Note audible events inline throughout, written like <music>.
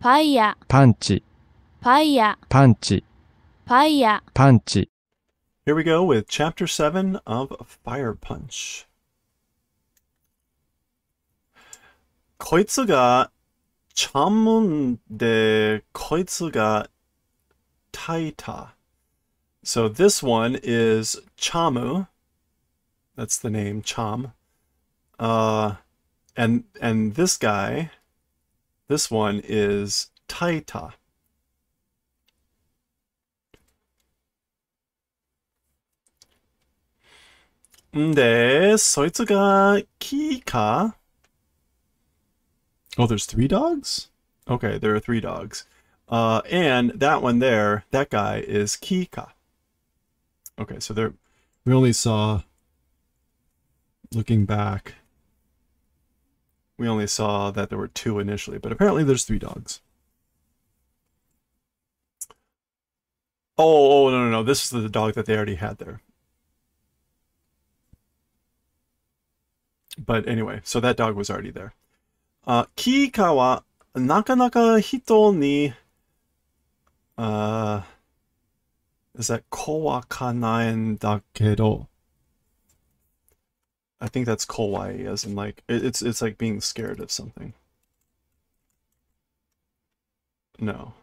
パイヤ、パンチ、パイヤ、パンチ、パイヤ。パンチ。 Here we go with Chapter 7 of Fire Punch. こいつがチャムンでこいつがタイタ。So this one is Chamu. That's the name, Cham. Uh, and and this guy, this one is Taita. 근데 소이츠가 Kika. Oh, there's three dogs? Okay, there are three dogs. Uh, and that one there, that guy is Kika. Okay, so there we only saw looking back we only saw that there were two initially, but apparently there's three dogs. Oh, oh, no, no, no, this is the dog that they already had there. But anyway, so that dog was already there. Uh, Kika wa nakanaka hito ni uh is that kowakanaen dakedo? I think that's kawaii as in like it's it's like being scared of something. No.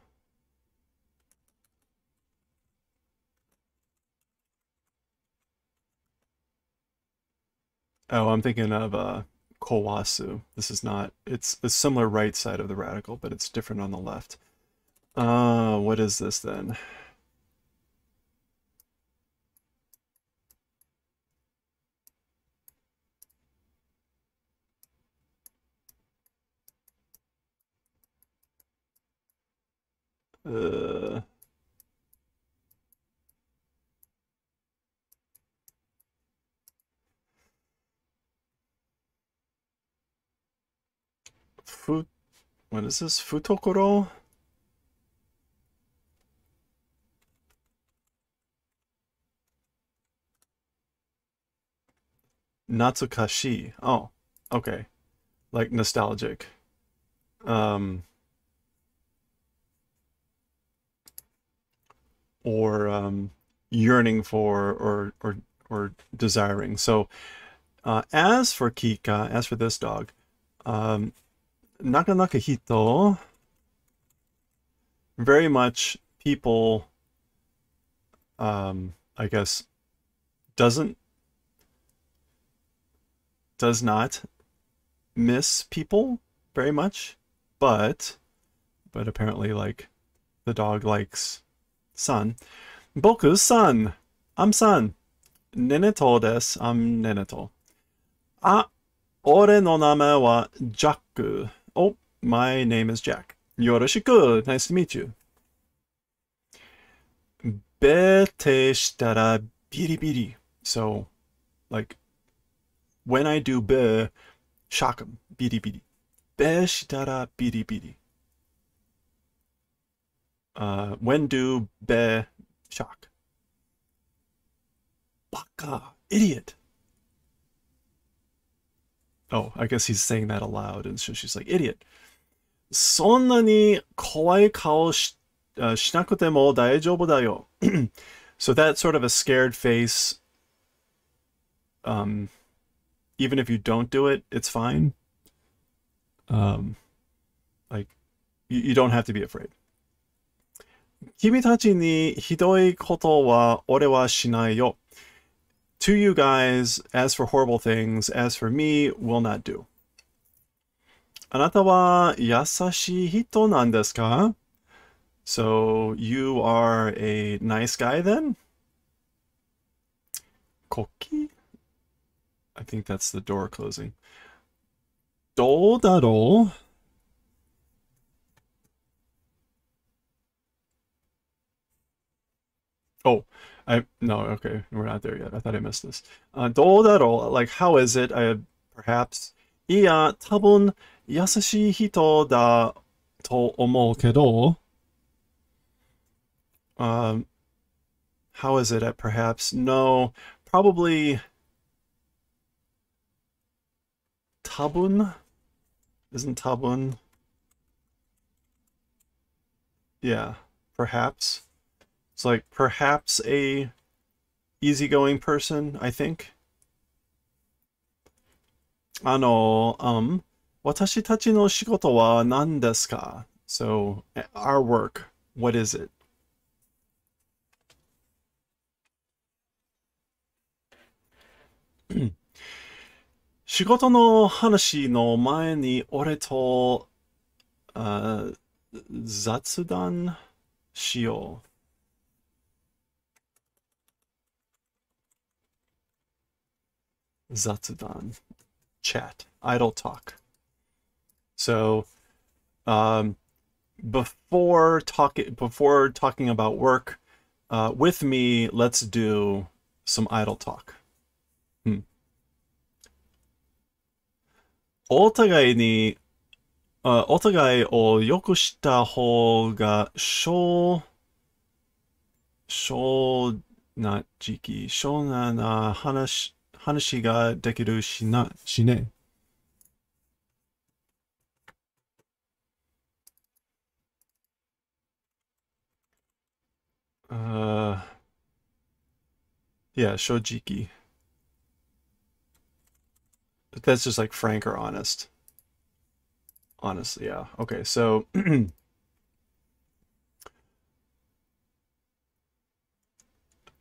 Oh, I'm thinking of uh, Kowasu. This is not. It's a similar right side of the radical, but it's different on the left. Uh, what is this then? Uh, Fu, what is this? Futokoro? Natsukashi. Oh, okay. Like nostalgic. Um, or um, yearning for or or or desiring. So, uh, as for Kika, as for this dog, um, Nakanaka Hito, very much people, um, I guess, doesn't, does not miss people very much, but, but apparently, like, the dog likes Sun. Boku Sun! I'm Sun! Neneto desu. I'm Neneto. Ah, ore no name wa Jack. Oh, my name is Jack. Yoroshiku. Nice to meet you. Bete shitara biribiri. So, like, when I do be, shock 'em. Biribiri. Be shitara biribiri. Uh, when do be shock? Baka. Idiot. Oh, I guess he's saying that aloud, and so she's like, idiot. <clears throat> そんなに怖い顔し,、uh, しなくても大丈夫だよ. so that sort of a scared face, um, even if you don't do it, it's fine. Um, like, you, you don't have to be afraid. 君たちにひどいことは俺はしないよ. To you guys, as for horrible things, as for me, will not do. あなたは優しい人なんですか So, you are a nice guy then? Koki? I think that's the door closing. どうだろう Oh, I no, okay, we're not there yet. I thought I missed this. Uh, どうだろう? Like, how is it? I perhaps. いや、多分優しい人だと思うけど。Um, how is it at perhaps? No, probably. 多分 isn't 多分 yeah, perhaps. It's like perhaps a easygoing person, I think. あの、um, 私たちの仕事は何ですか So, our work, what is it? <clears throat> 仕事の話の前に俺と、あ雑談しよ Zatsudan, chat, idle talk. So, um, before talking before talking about work, uh, with me, let's do some idle talk. Hmm. お互いに、uh, お互いをよくした方が、小、小な時期、小なな話、 話ができるしな、しね。Uh, yeah, shojiki. But that's just like frank or honest. Honestly, yeah. Okay, so <clears throat>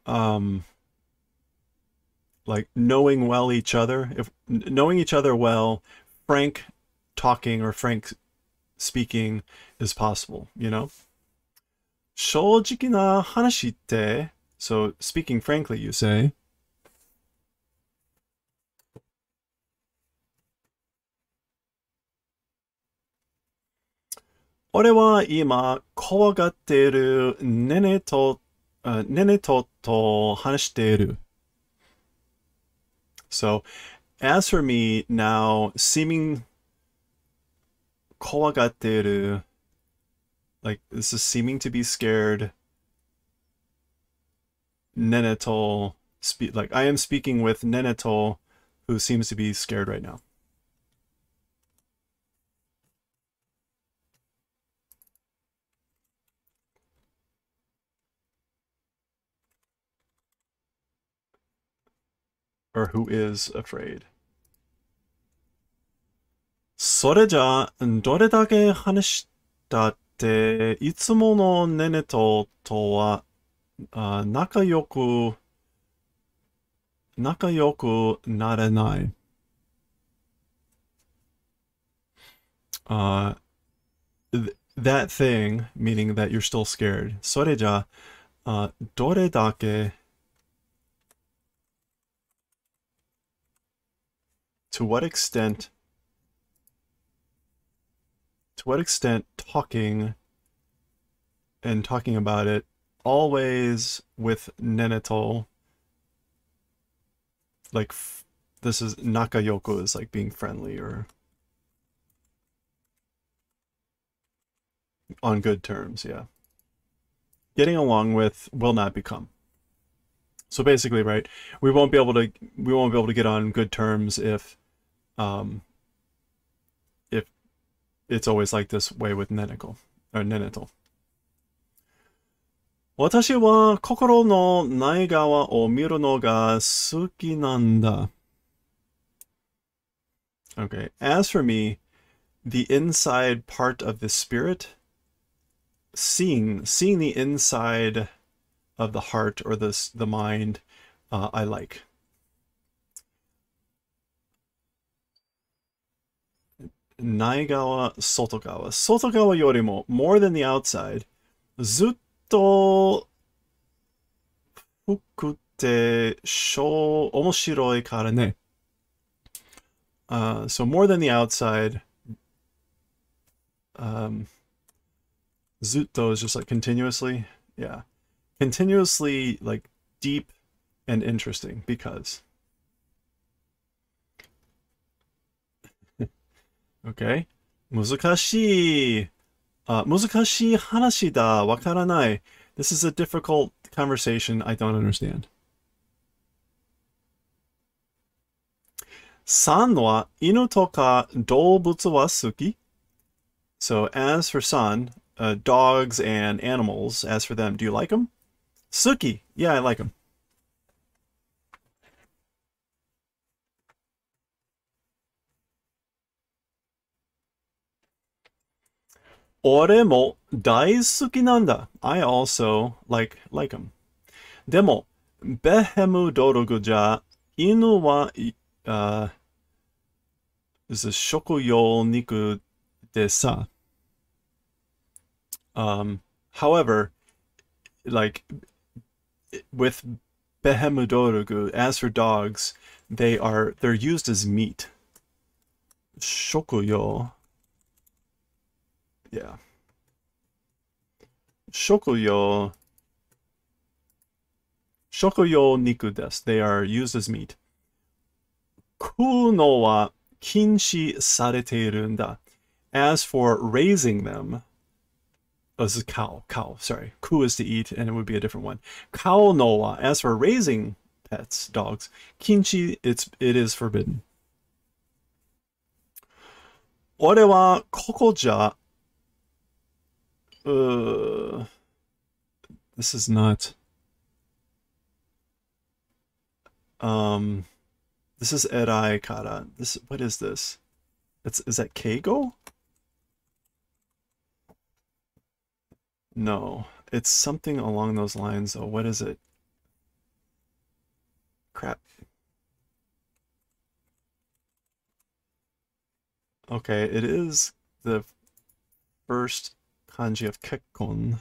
um like knowing well each other if knowing each other well frank talking or frank speaking is possible you know 正直な話って so speaking frankly you say 俺は今怖がっているネネと、uh, ネネとと話している。 So as for me now, seeming kawagateru, like this is seeming to be scared. Nenetol, speak like I am speaking with Nenetol, who seems to be scared right now. Or who is afraid. それじゃ、どれだけ話したって、いつものネネととは、あ仲良く、仲良くなれない。Uh, th- that thing, meaning that you're still scared. それじゃ、uh, どれだけ to what extent to what extent talking and talking about it always with Neneto like this is Nakayoko is like being friendly or on good terms, yeah. Getting along with will not become. So basically, right, we won't be able to we won't be able to get on good terms if um if it's always like this way with Neneko or Neneto. 私は心の内側を見るのが好きなんだ。Okay, as for me, the inside part of the spirit, seeing seeing the inside of the heart or the the mind, uh, I like. 内側、外側。外側よりも more than the outside ずっと服って小面白いからね。Uh, so more than the outside um, ずっと is just like continuously. Yeah. Continuously like deep and interesting because Okay. 難しい。あ、難しい話だ。わからない。This is a difficult conversation I don't understand. さんは犬とか動物は好き So as for San, uh, dogs and animals. As for them, do you like them? Suki, yeah, I like them. Oremo daisuki nanda. I also like like them. Demo, behemu dorogu ja inu wa uh, this shokuyo niku desa. Um, however, like with behemodorugu, as for dogs, they are they're used as meat. Shokuyo. Yeah. Shokuyo. Shokuyo niku desu. They are used as meat. Kuno wa kinshi sareteiru nda. As for raising them, oh, this is cow, cow, sorry. Ku is to eat, and it would be a different one. Cow no wa. As for raising pets, dogs, kinshi, it's it is forbidden. Ore wa koko ja. Uh, this is not. Um, this is erai kara. This what is this? It's is that keigo? No, it's something along those lines. though. what is it? Crap. Okay, it is the first kanji of kekkon.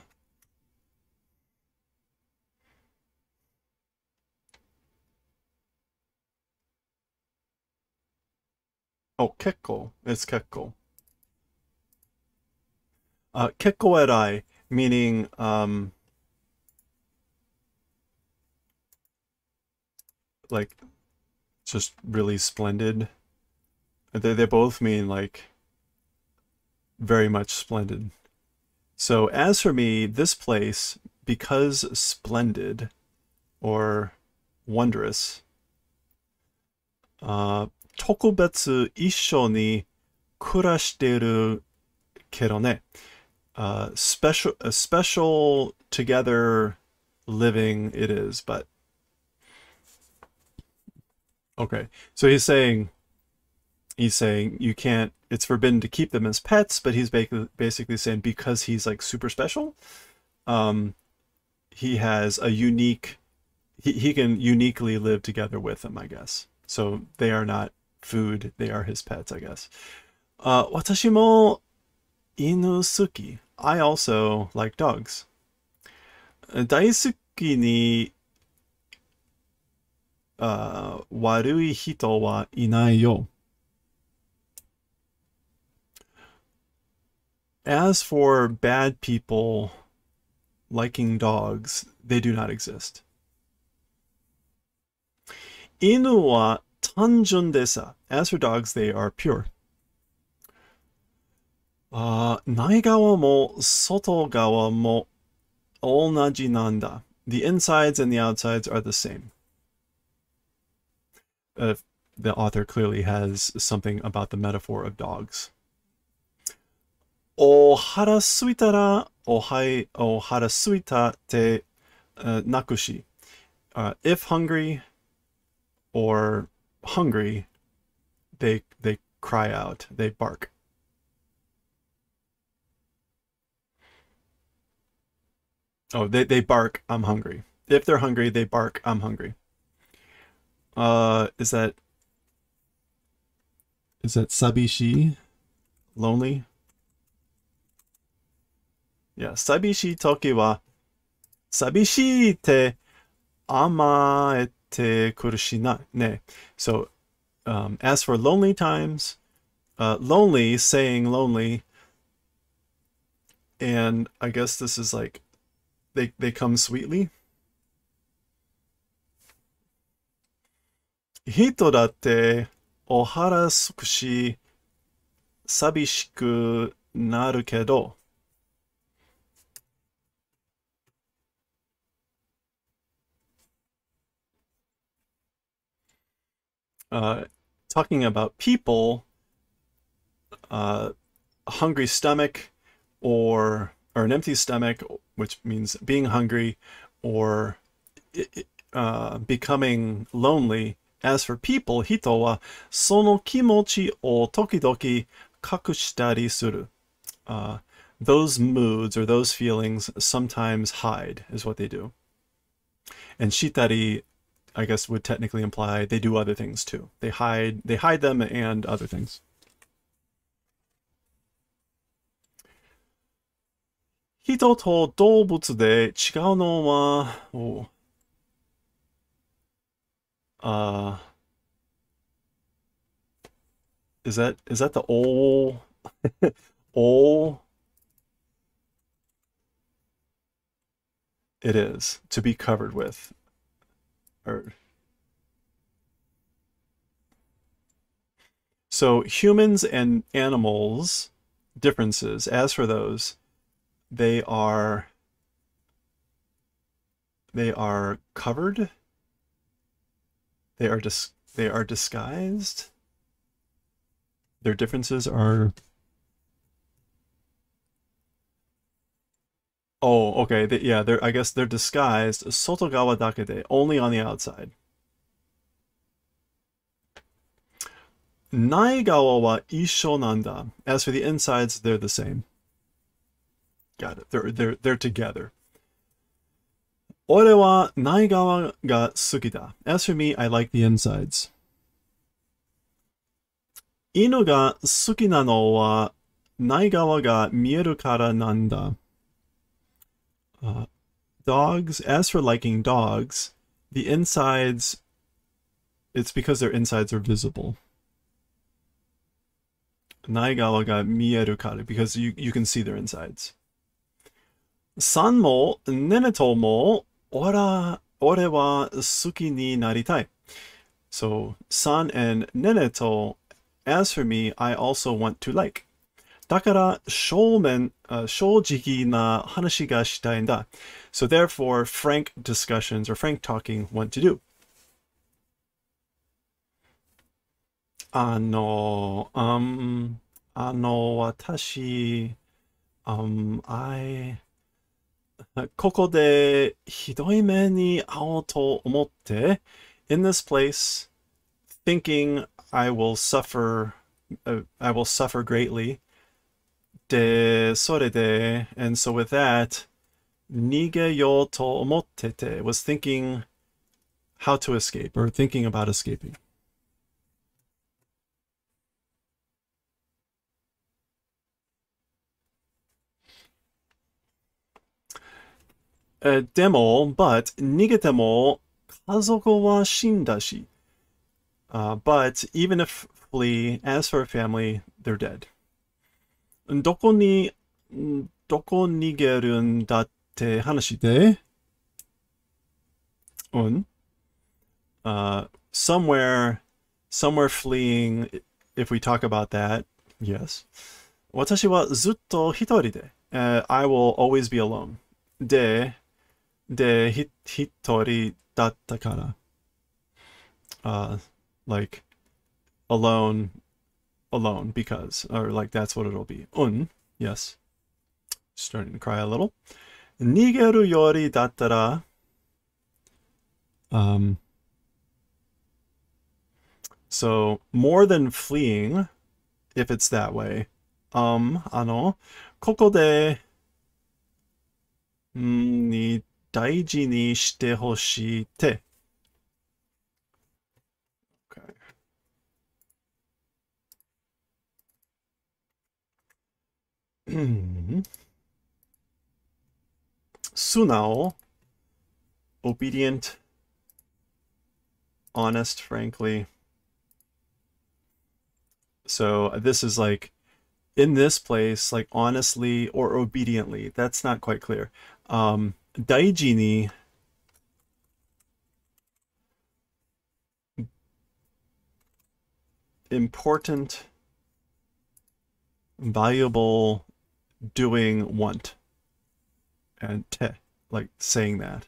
Oh, kekko. It's kekko. Uh, kekko erai, meaning um, like just really splendid. They they both mean like very much splendid. So as for me, this place, because splendid or wondrous, uh, 特別一緒に暮らしてるけどね。Uh, special, a special together living it is, but okay. So he's saying, he's saying you can't. it's forbidden to keep them as pets, but he's basically saying because he's like super special, um, he has a unique, he, he can uniquely live together with them, I guess. So they are not food, they are his pets, I guess. Uh, watashi mo inusuki. I also like dogs. Uh, daisuki ni uh, warui hito wa inai yo. As for bad people liking dogs, they do not exist. Inu wa tanjun. As for dogs, they are pure. Uh, naigawa mo sotogawa mo onaji nanda. The insides and the outsides are the same. Uh, the author clearly has something about the metaphor of dogs. お腹すいたら、おはい、お腹すいたって、uh, 泣くし。Uh, if hungry or hungry, they they cry out, they bark. Oh, they, they bark, I'm hungry. If they're hungry, they bark, I'm hungry. Uh, is that... Is that sabishi? Lonely? Yeah, sabishi toki wa sabishi te amaete ne. So um, as for lonely times, uh, lonely saying lonely, and I guess this is like they they come sweetly. Hito datte ohara sukushi sabishiku naru kedo. Uh, talking about people, uh, a hungry stomach or or an empty stomach, which means being hungry or uh, becoming lonely. As for people, hito wa sono kimochi o tokidoki kakushitari suru. Uh, those moods or those feelings sometimes hide, is what they do. And shitari, I guess would technically imply they do other things too. They hide they hide them and other things. Hito to doubutsu de no wa oh. Uh Is that is that the old <laughs> old it is to be covered with or so humans and animals differences as for those they are they are covered. They are dis they are disguised. Their differences are oh okay yeah they're i guess they're disguised sotogawa dakede only on the outside Naigawa wa isho nanda. As for the insides, they're the same. Got it. They're they're they're together. Ore wa naigawa ga suki da. As for me, I like the insides. Inu ga suki na no wa naigawa ga mieru kara nanda. Dogs, as for liking dogs, the insides, it's because their insides are visible. Naigawa ga mieru kara, because you, you can see their insides. San mo Neneto mo ora ore wa suki ni naritai. So San and Neneto, as for me, I also want to like. だから正面、uh, 正直な話がしたいんだ. So therefore, frank discussions or frank talking want to do. あの、um, あの、私、um, I ここでひどい目に遭おうと思って in this place thinking I will suffer uh, I will suffer greatly でそれで and so with that 逃げようと思ってて was thinking how to escape or thinking about escaping Uh, demo, but nigetemo kazoku wa shindashi. Uh, but even if flee, as for a family, they're dead. Doko ni doko nigerun datte hanashi de? Un. Uh, somewhere, somewhere fleeing, if we talk about that, yes. Watashi wa zutto hitori de. Uh, I will always be alone. De, で、ひ、一人だったから。Uh, like, alone, alone because, or like that's what it'll be. Un, yes. Starting to cry a little. Nigeru yori dattara. Um, so more than fleeing, if it's that way. Um, ano, koko de, mm, ni daiji ni shite hoshite. Mm-hmm. <clears throat> Sunao, obedient, honest, frankly. So this is like, in this place, like honestly or obediently. That's not quite clear. Um, Daijini. important, valuable, doing want and te, like saying that.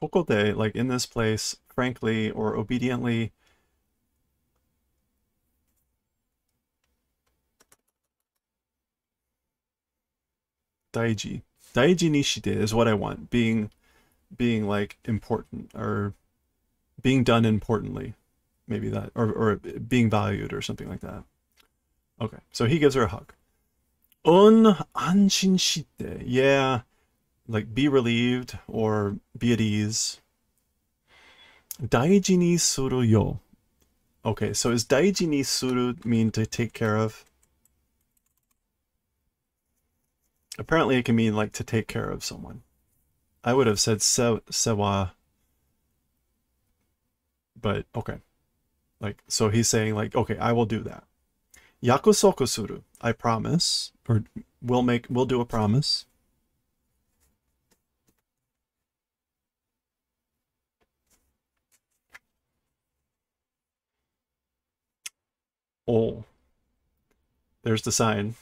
Kokode, like in this place, frankly or obediently, Daiji. Daiji Nishide is what I want, being being like important or being done importantly. Maybe that or or being valued or something like that. Okay. So he gives her a hug. Un anshin shite. Yeah. Like be relieved or be at ease. Daiji ni suru yo. Okay, so is daiji ni suru mean to take care of? Apparently it can mean like to take care of someone. I would have said se sewa. But okay. Like so he's saying like okay, I will do that. Yakusoku suru. I promise or we'll make we'll do a promise. Oh. There's the sign.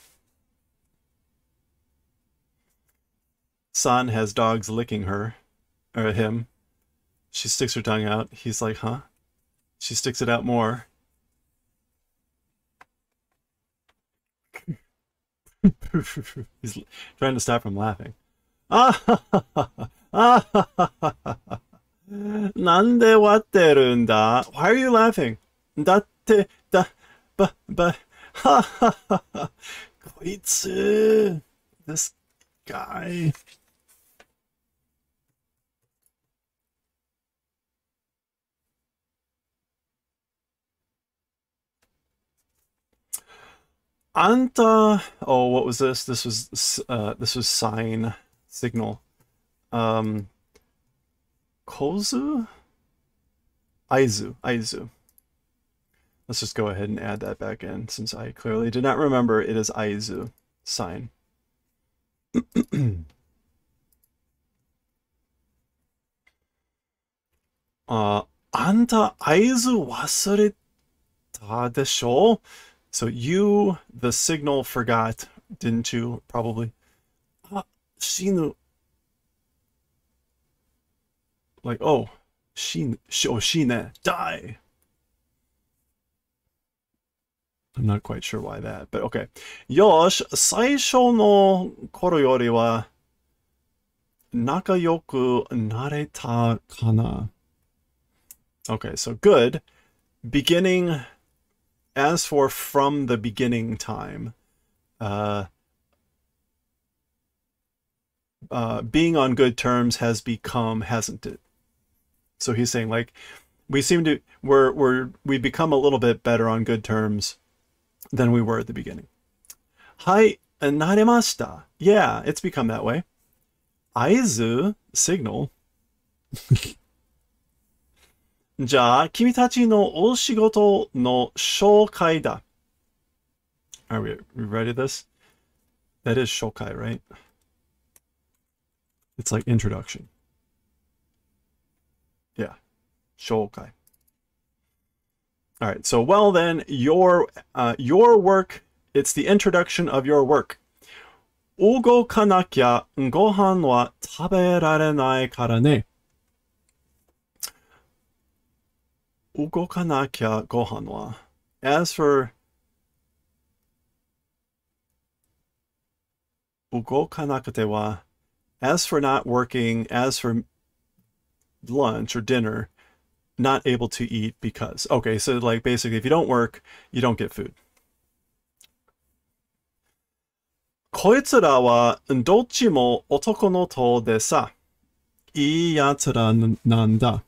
San has dogs licking her, or him. She sticks her tongue out. He's like, huh? She sticks it out more. <laughs> He's trying to stop from laughing. Ah, ah, Nande watterunda? Why are you laughing? Datte, da, ba, ba, ha, ha, ha, ha. Koitsu. This guy. Anta. Oh, what was this? This was uh, this was sign signal. Um, Kozu, Aizu, Aizu. Let's just go ahead and add that back in since I clearly did not remember. It is Aizu sign. <clears throat> uh, Anta Aizu wasureta desho. So you, the signal, forgot, didn't you? Probably. Ah, shinu. Like, oh, shin, oh, shine, die. I'm not quite sure why that, but okay. Yosh, saisho no koro yori wa nakayoku nareta kana. Okay, so good. Beginning as for from the beginning time, uh, uh, being on good terms has become, hasn't it? So he's saying like, we seem to, we're, we're, we become a little bit better on good terms than we were at the beginning. Hi, naremashita. Yeah, it's become that way. Aizu, signal. <laughs> じゃあ、君たちのお仕事の紹介だ。Are we, we ready this? That is shokai, right? It's like introduction. Yeah, shokai. All right, so well then, your uh, your work, it's the introduction of your work. 動かなきゃご飯は食べられないからね。 動かなきゃご飯は。As for 動かなくては as for not working, as for lunch or dinner, not able to eat because. Okay, so like basically if you don't work, you don't get food. こいつらはどっちも男の子でさ、いいやつらなんだ。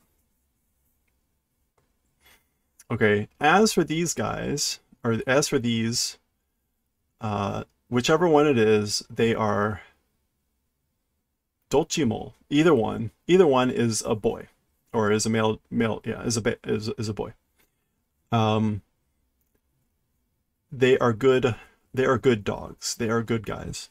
Okay, as for these guys, or as for these, uh, whichever one it is, they are dochimo. Either one, either one is a boy, or is a male. Male, yeah, is a is is a boy. Um, they are good. They are good dogs. They are good guys.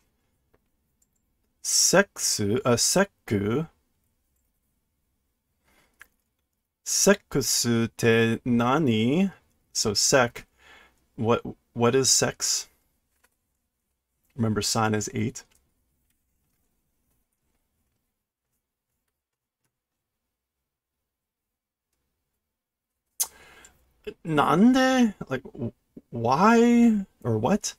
Sexu, uh, seku. Sekusu te nani? So sek. What what is sex? Remember, san is eight. Nande? Like, why or what?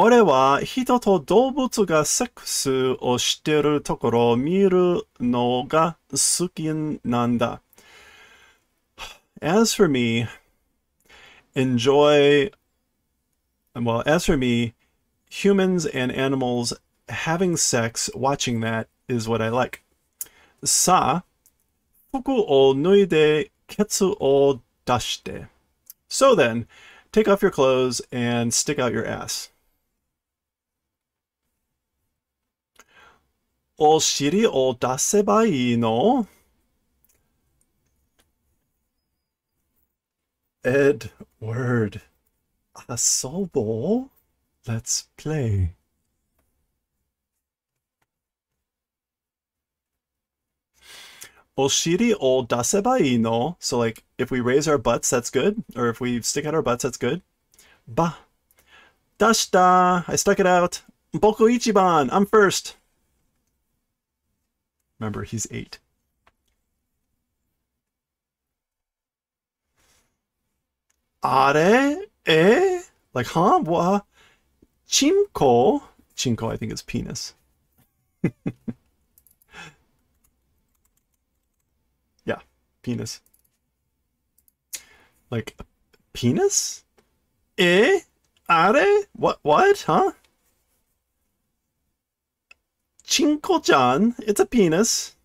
俺は人と動物がセックスをしてるところを見るのが好きなんだ。As for me, enjoy, well, as for me, humans and animals having sex, watching that is what I like. さあ、服を脱いでケツを出して。So then, take off your clothes and stick out your ass. お尻を出せばいいの Edward. Asobo? Let's play. Oshiri o dasebai no. So like if we raise our butts, that's good. Or if we stick out our butts, that's good. Ba. Dashita. I stuck it out. Boku ichiban. I'm first. Remember, he's eight. Are? Eh? Like, huh? What? Chinko? Chinko, I think, is penis. <laughs> yeah, penis. Like, penis? Eh? Are? What? What? Huh? Chinko-chan, it's a penis.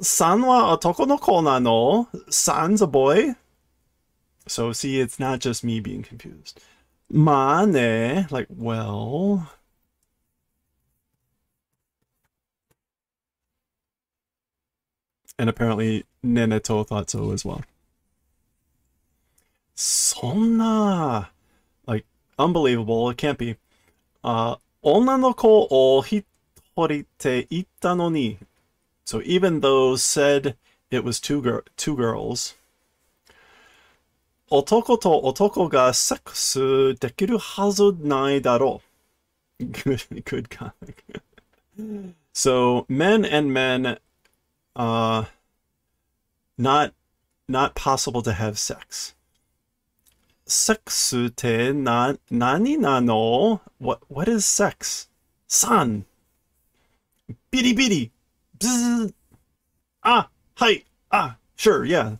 San wa otoko no ko na no. San's a boy. So see, it's not just me being confused. Mane, like, well... And apparently Neneto thought so as well. Sonna! Like, unbelievable, it can't be. Uh, Onna no ko o he. Horite ita. So even though said it was two, gir two girls, otoko to otoko ga seksu dekiru hazu nai daro. Good, good comic. so men and men, uh, not not possible to have sex. Sexu te na nani nano? What what is sex? San. Bitty bitty. Bzz. Ah, hi. Ah, sure, yeah.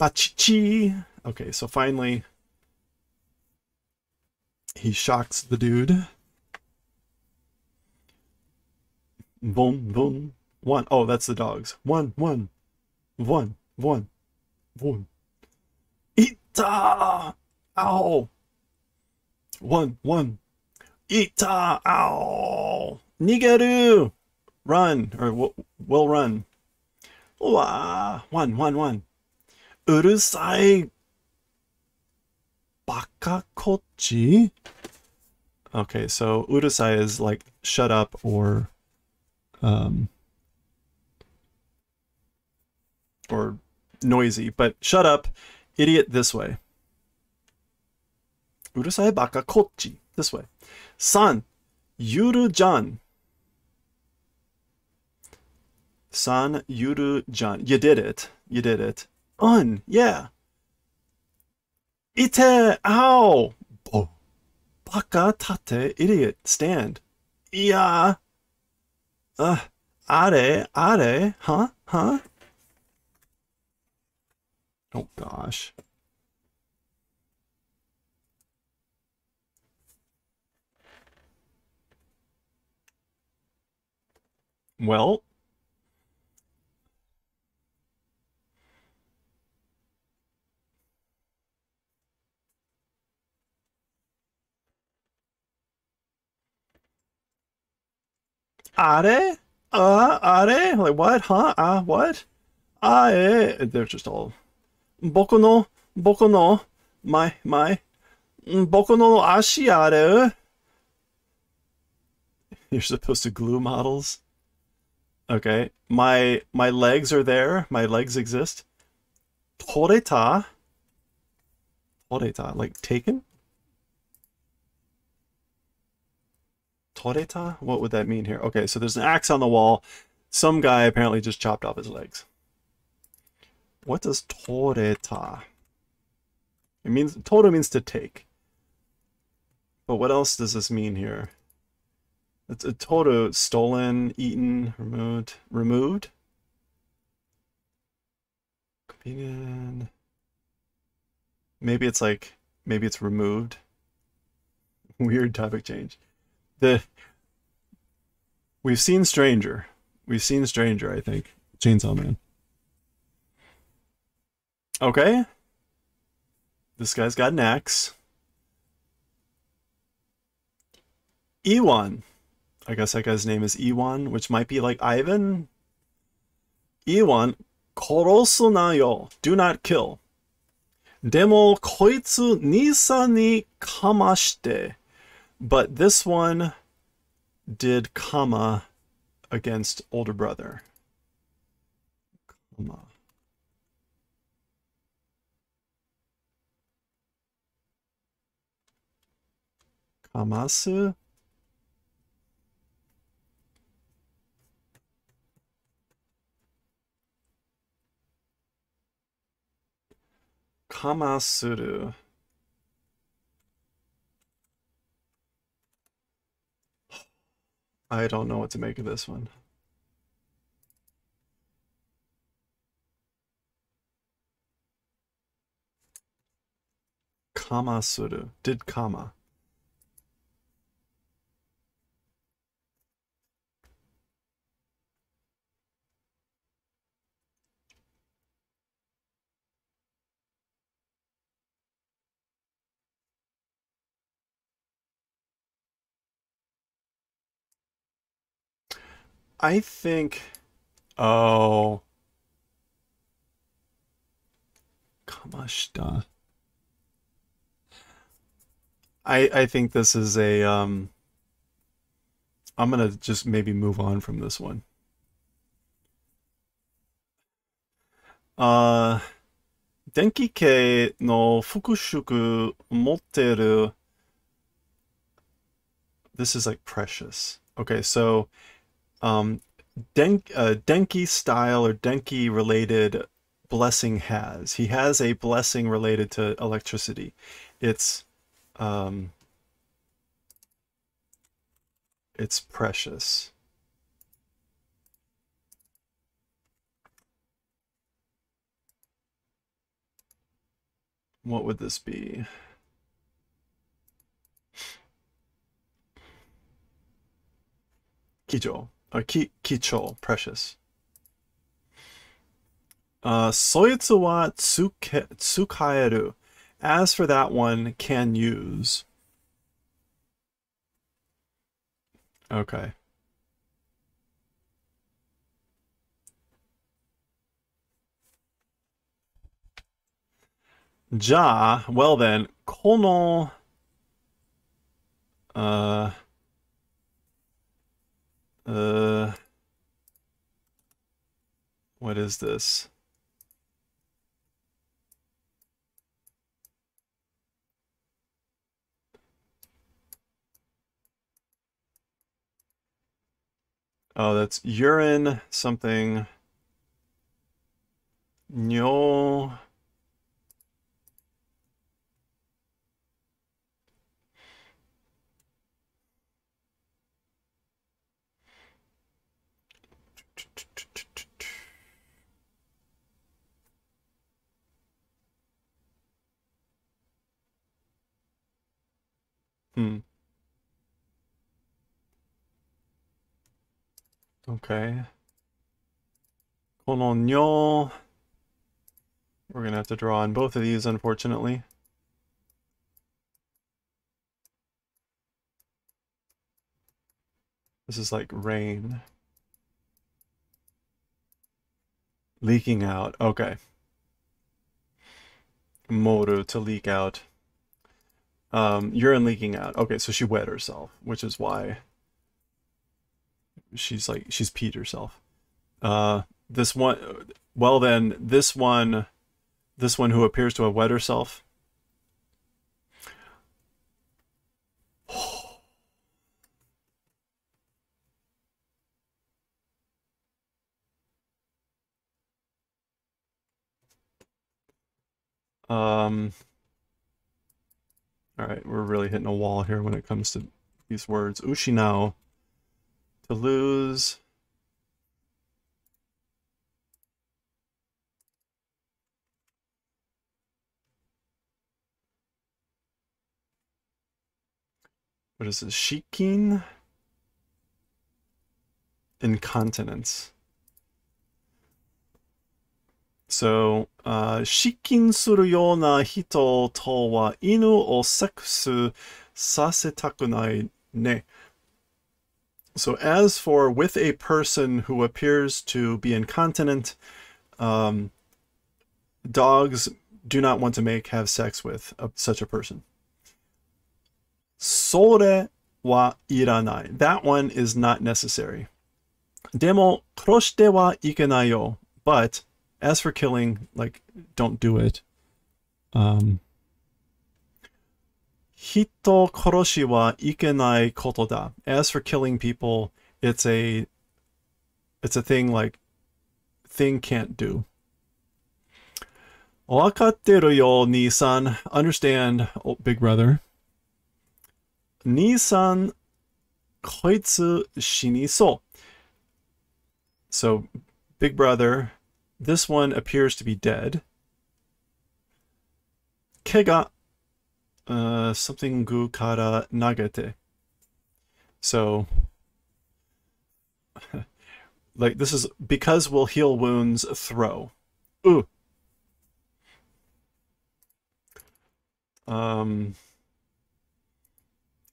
Bachichi. Okay, so finally he shocks the dude. Boom, boom. One. Oh, that's the dogs. One, one, one, one, one. Ita! Ow! One, one. Ita! Ow! Nigaru! Run, or we'll run. Wa, one, one, one. Urusai bakakochi? Okay, so urusai is like shut up or, um, or noisy, but shut up, idiot this way. Urusai bakakochi, this way. San, yuru jan. San Yuru Jan. You did it. You did it. Un, yeah. Ite, ow! Oh. Baka tate, idiot, stand. Yeah. Uh, are, are, huh, huh? Oh gosh. Well, Are? Uh, are? Like what? Huh? Uh, what? ae. They're just all boku no boku no my my boku no ashi aru. You're supposed to glue models. Okay, my my legs are there. My legs exist. Toreta. Toreta, like taken. Toreta? What would that mean here? Okay, so there's an axe on the wall. Some guy apparently just chopped off his legs. What does toreta? It means toda means to take. But what else does this mean here? It's uh, a toda stolen, eaten, removed, removed. Maybe it's like maybe it's removed. <laughs> Weird topic change. The we've seen Stranger. We've seen Stranger, I think. Chainsaw Man. Okay. This guy's got an axe. Ewan. I guess that guy's name is Ewan, which might be like Ivan. Ewan, korosu na yo. Do not kill. Demo koitsu nisa ni kamashite. But this one did comma against older brother. Kama. Kamasu? Kamasuru. I don't know what to make of this one. Kamasuru. Did kama. I think. Oh. Kamashita. I I think this is a um. I'm gonna just maybe move on from this one. Uh, Denki Kei no Fukushuku Motteru. This is like precious. Okay, so um, Den- uh, Denki style or Denki related blessing has. He has a blessing related to electricity. It's um, it's precious. What would this be? Kijo. Or ki, kicho, precious. Uh, wa tsuke, tsukaeru. As for that one, can use. Okay. Ja, well then, kono, uh, uh, what is this? Oh, that's urine something. Nyo. Hmm. Okay. Colonial. We're gonna have to draw on both of these, unfortunately. This is like rain. Leaking out. Okay. Moru to leak out. Um, urine leaking out. Okay, so she wet herself, which is why she's like she's peed herself. Uh, this one. Well, then this one, this one who appears to have wet herself. <sighs> Um, all right, we're really hitting a wall here when it comes to these words. Ushinao, to lose. What is this? Shikin? Incontinence. So, uh, 失禁するような人とは犬をセックスさせたくないね。So, as for with a person who appears to be incontinent, um, dogs do not want to make have sex with a, such a person. それはいらない. That one is not necessary. でも、殺してはいけないよ. But, as for killing, like, don't do it. Um, Hito koroshi wa ikenai koto da. As for killing people, it's a it's a thing like thing can't do. Wakateru yo, Nissan. Understand, oh, big brother. Nissan koitsu shiniso. So, big brother, this one appears to be dead. 毛が uh, something gu kara nagete. So, <laughs> like this is because we'll heal wounds. Throw. Ooh. Um.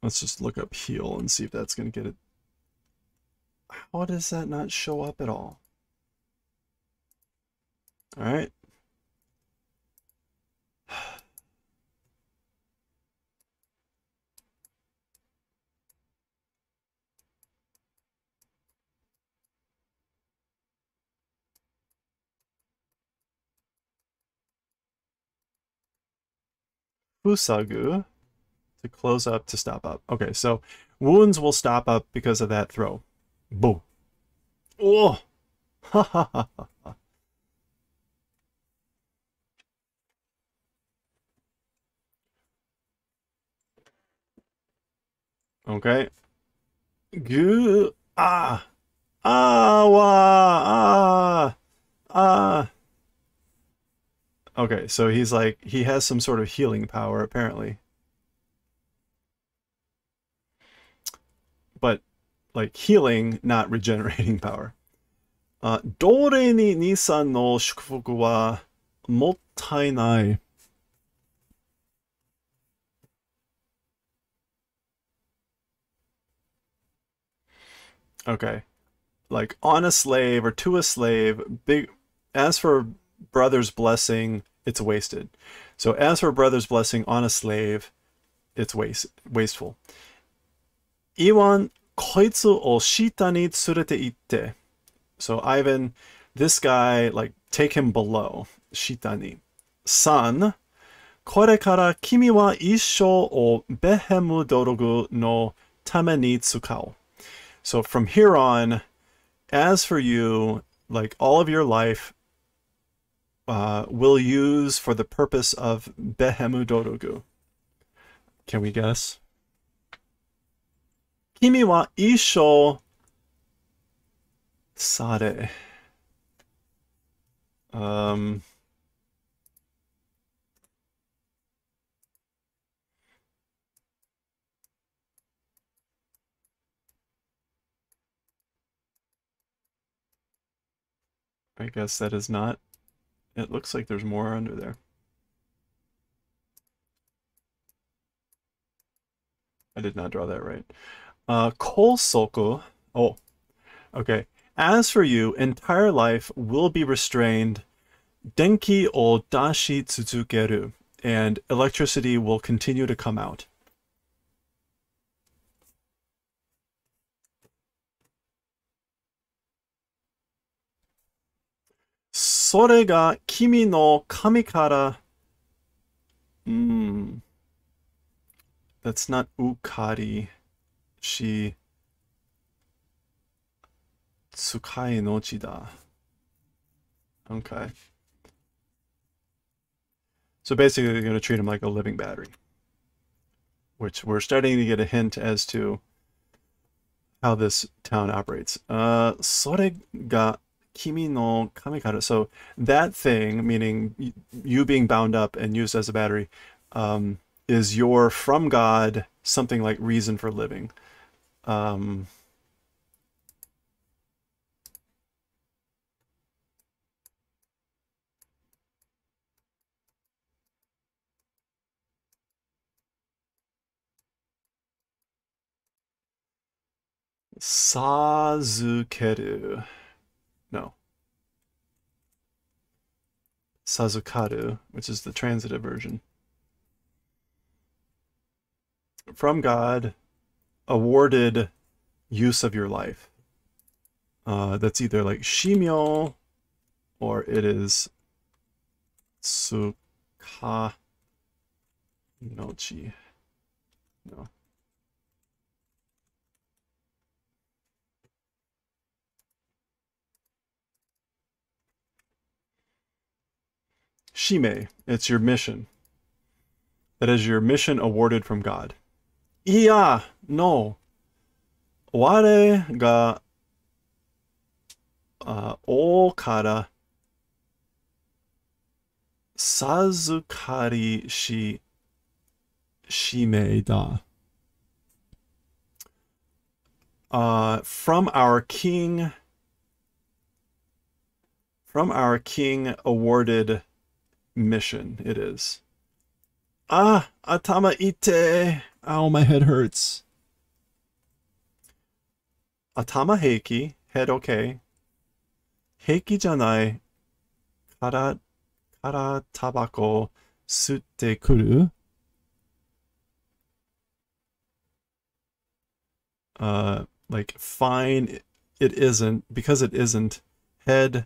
Let's just look up heal and see if that's gonna get it. How does that not show up at all? All right. Fusagu to close up to stop up. Okay, so wounds will stop up because of that throw. Boo. Oh. <laughs> Ha ha ha ha. Okay. Goo. Ah. Ah. Wah. Ah. Ah. Okay, so he's like, he has some sort of healing power, apparently. But, like, healing, not regenerating <laughs> power. Uh, どれに兄さんの祝福はもったいない。 Okay. Like on a slave or to a slave, big as for brother's blessing, it's wasted. So as for brother's blessing on a slave, it's waste wasteful. Iwan koitsu o shitani tsurete itte. So Ivan, this guy, like take him below. Shitani. San, kore kara kimi wa isho o behemu dorogu no tame ni tsukao. So from here on, as for you, like all of your life, uh, will use for the purpose of Behemu Dorogu. Can we guess? Kimi wa isho sare. Um, I guess that is not it looks like there's more under there. I did not draw that right. Uh, Kosoku. Oh, okay. As for you, entire life will be restrained. Denki o dashi tsuzukeru. And electricity will continue to come out. それが君の神から、mm, that's not ukari. She, tsukai nochi da. Okay. So basically, they're going to treat him like a living battery, which we're starting to get a hint as to how this town operates. Uh, それが kimi no kamikara. So that thing, meaning you being bound up and used as a battery, um, is your from God something like reason for living. Um, Sazukeru. No. Sazukaru, which is the transitive version. From God, awarded use of your life. Uh, that's either like shimyo or it is tsuka nochi. No. Shime, it's your mission. That is your mission awarded from God. Iya, no. Ware ga uh, o kara sazukari shi shime da. Uh, from our king, from our king awarded mission it is. Ah, atama ite. Ow, my head hurts. Atama heiki, head okay. Heiki janai, kara, kara tabako sutte kuru. Uh, like fine, it isn't because it isn't. Head,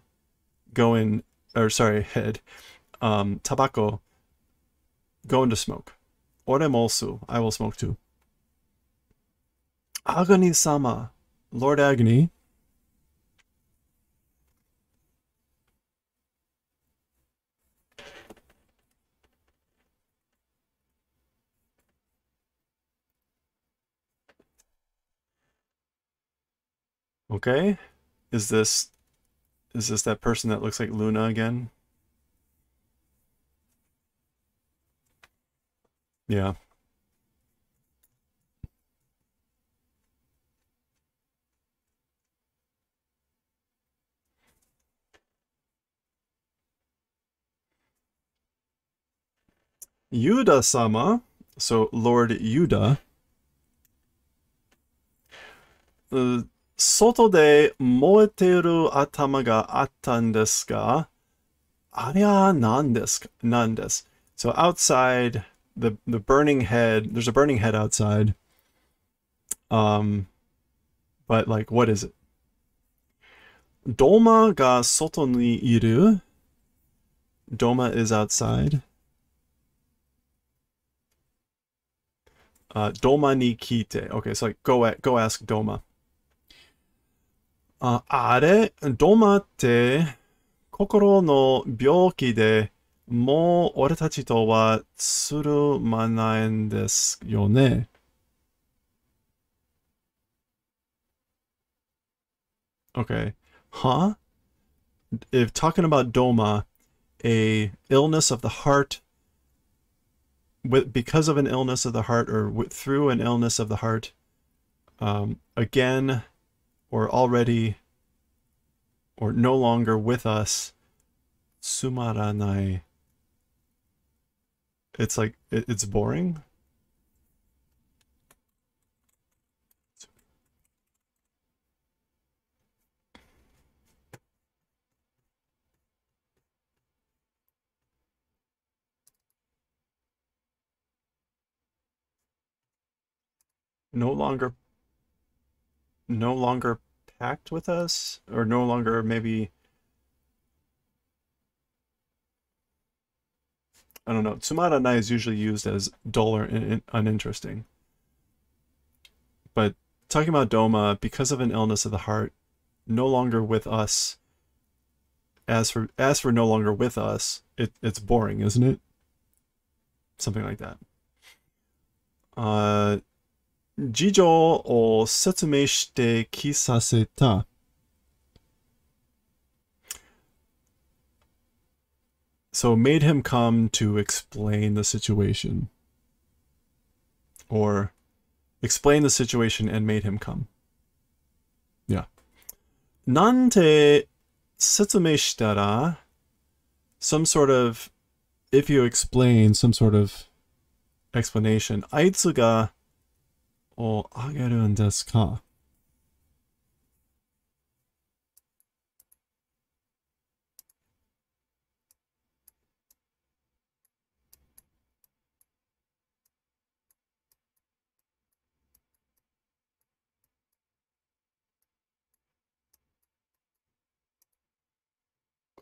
going or sorry, head um, tobacco, go into smoke. Oremosu, I will smoke too. Agni sama, Lord Agni. Okay, is this is this that person that looks like Luna again? Yeah. Yuda sama, so Lord Yuda, uh, soto de moeteru atama ga attan desu ga? Aria nan desu. So outside the the burning head. There's a burning head outside. Um, but like, what is it? Doma ga soto ni iru. Doma is outside. Uh, doma ni kite. Okay, so like, go at, go ask Doma. Uh, are doma te kokoro no byouki de もう俺たちとはつるまないんですよね。Okay. Huh? If talking about doma, a illness of the heart with because of an illness of the heart or with, through an illness of the heart um, again or already or no longer with us sumaranai it's like it, it's boring. No longer no longer packed with us or no longer maybe I don't know. Tsumaranai is usually used as dull or in, uninteresting. But talking about Doma, because of an illness of the heart, no longer with us. As for as for no longer with us, it, it's boring, isn't it? Something like that. Uh, 事情を説明してきさせた。 so made him come to explain the situation. Or explain the situation and made him come. Yeah. Nante setsumeshitara some sort of if you explain some sort of explanation aitsuga or ageru desu ka?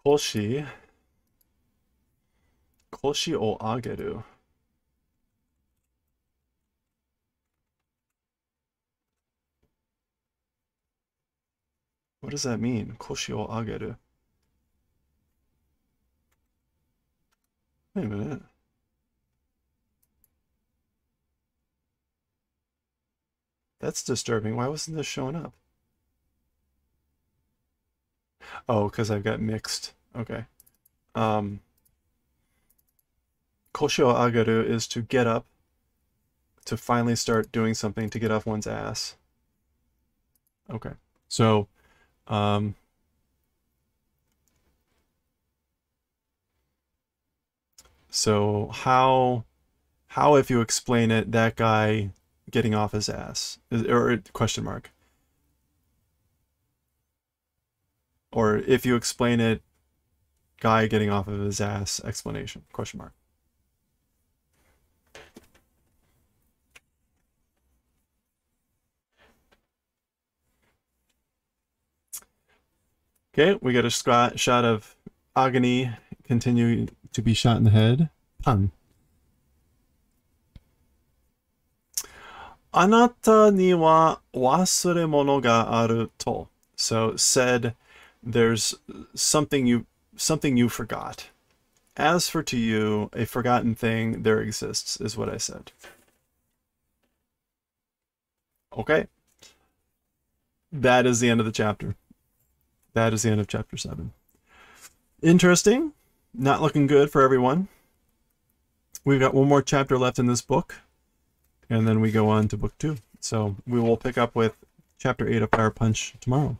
koshi koshi o ageru What does that mean? Koshi o ageru. Wait a minute. That's disturbing. Why wasn't this showing up? Oh, because I've got mixed Okay. Um, Koshio agaru is to get up, to finally start doing something, to get off one's ass. Okay. So, um, so how, how if you explain it, that guy getting off his ass, or question mark. Or if you explain it, guy getting off of his ass explanation question mark. Okay we get a shot of Agni continuing to be shot in the head. Pun anata ni wa wasuremono ga aru to so said there's something you something you forgot. As for to you, a forgotten thing there exists, is what I said. Okay. That is the end of the chapter. That is the end of chapter 7. Interesting. Not looking good for everyone. We've got one more chapter left in this book, and then we go on to book 2. So we will pick up with chapter 8 of Fire Punch tomorrow.